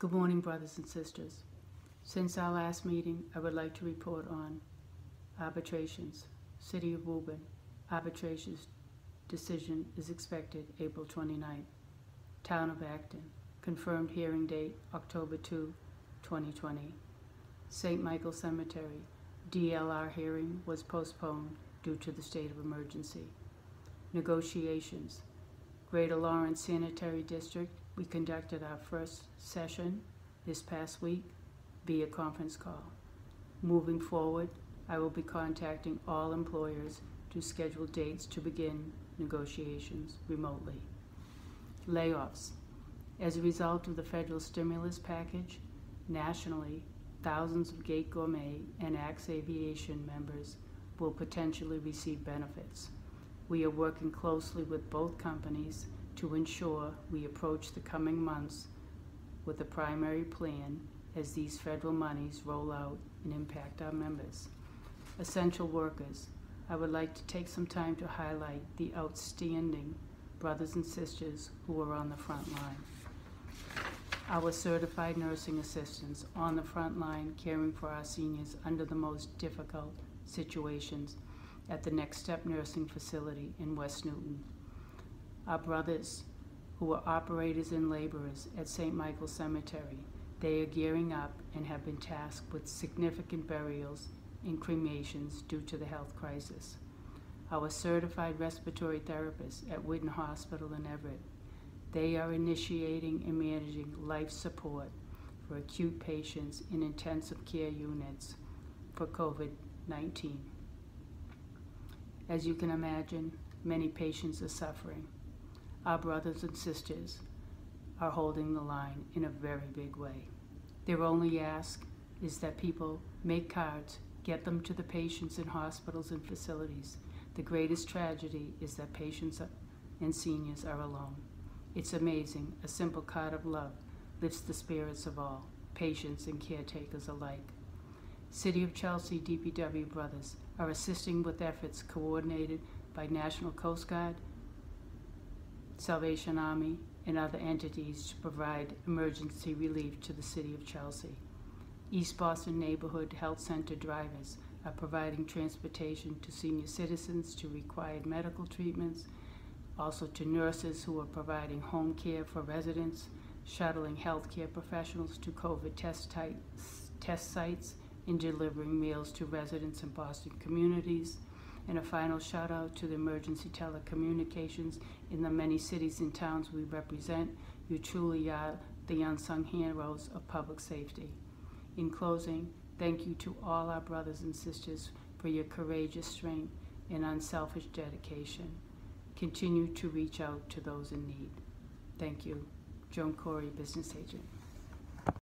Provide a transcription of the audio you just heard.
Good morning, brothers and sisters. Since our last meeting, I would like to report on arbitrations. City of Woburn, arbitrations decision is expected April 29th. Town of Acton, confirmed hearing date October 2, 2020. St. Michael Cemetery, DLR hearing was postponed due to the state of emergency. Negotiations. Greater Lawrence Sanitary District, we conducted our first session this past week via conference call. Moving forward, I will be contacting all employers to schedule dates to begin negotiations remotely. Layoffs. As a result of the federal stimulus package, nationally, thousands of Gate Gourmet and Axe Aviation members will potentially receive benefits. We are working closely with both companies to ensure we approach the coming months with a primary plan as these federal monies roll out and impact our members. Essential workers. I would like to take some time to highlight the outstanding brothers and sisters who are on the front line. Our certified nursing assistants on the front line caring for our seniors under the most difficult situations at the Next Step Nursing Facility in West Newton. Our brothers who are operators and laborers at St. Michael Cemetery, they are gearing up and have been tasked with significant burials and cremations due to the health crisis. Our certified respiratory therapists at Whidden Hospital in Everett, they are initiating and managing life support for acute patients in intensive care units for COVID 19. As you can imagine, many patients are suffering. Our brothers and sisters are holding the line in a very big way. Their only ask is that people make cards, get them to the patients in hospitals and facilities. The greatest tragedy is that patients and seniors are alone. It's amazing, a simple card of love lifts the spirits of all, patients and caretakers alike. City of Chelsea DPW brothers are assisting with efforts coordinated by National Coast Guard, Salvation Army, and other entities to provide emergency relief to the City of Chelsea. East Boston Neighborhood Health Center drivers are providing transportation to senior citizens to required medical treatments, also to nurses who are providing home care for residents, shuttling healthcare professionals to COVID test, test sites, in delivering meals to residents in Boston communities. And a final shout out to the emergency telecommunications in the many cities and towns we represent. You truly are the unsung heroes of public safety. In closing, thank you to all our brothers and sisters for your courageous strength and unselfish dedication. Continue to reach out to those in need. Thank you. Joan Corey, Business Agent.